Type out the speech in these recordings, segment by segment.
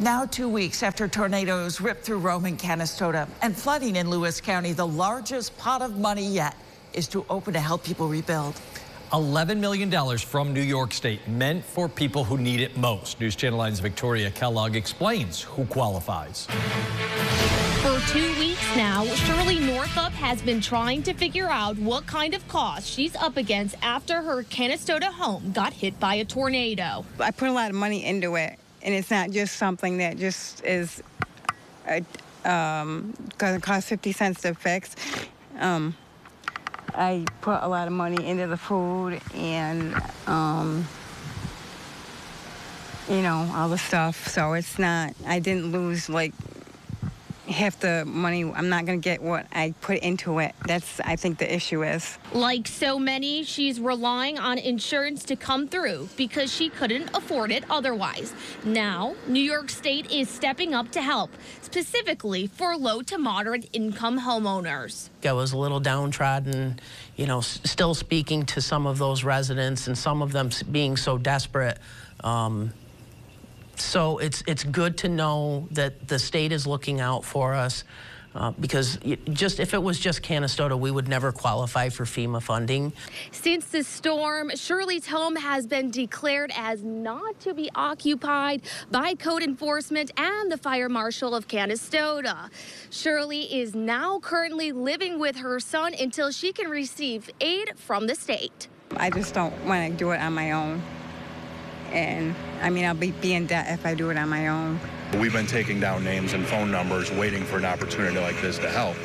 Now, two weeks after tornadoes ripped through Rome and Canastota and flooding in Lewis County, the largest pot of money yet is to open to help people rebuild. $11 million from New York State, meant for people who need it most. News Channel 9's Victoria Kellogg explains who qualifies. For two weeks now, Shirley Northup has been trying to figure out what kind of cost she's up against after her Canastota home got hit by a tornado. I put a lot of money into it and it's not just something that just is um, gonna cost 50 cents to fix. Um, I put a lot of money into the food and, um, you know, all the stuff. So it's not, I didn't lose like half the money. I'm not going to get what I put into it. That's, I think, the issue is. Like so many, she's relying on insurance to come through because she couldn't afford it otherwise. Now, New York State is stepping up to help, specifically for low to moderate income homeowners. I was a little downtrodden, you know, still speaking to some of those residents and some of them being so desperate. Um, so it's it's good to know that the state is looking out for us. Uh, because just if it was just Canastota, we would never qualify for FEMA funding. Since the storm, Shirley's home has been declared as not to be occupied by code enforcement and the fire marshal of Canastota. Shirley is now currently living with her son until she can receive aid from the state. I just don't want to do it on my own. And I mean, I'll be, be in debt if I do it on my own. We've been taking down names and phone numbers, waiting for an opportunity like this to help.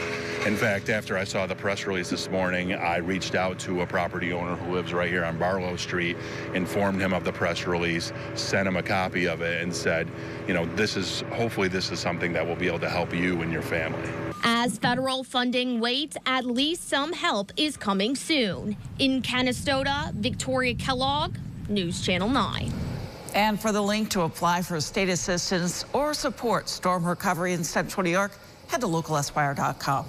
In fact, after I saw the press release this morning, I reached out to a property owner who lives right here on Barlow Street, informed him of the press release, sent him a copy of it, and said, you know, this is hopefully this is something that will be able to help you and your family. As federal funding waits, at least some help is coming soon. In Canastota, Victoria Kellogg, News Channel 9. And for the link to apply for state assistance or support storm recovery in central New York, head to localsyr.com.